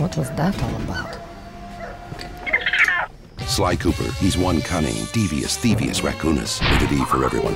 What was that all about? Sly Cooper. He's one cunning, devious, thievious raccoonus with a D for everyone.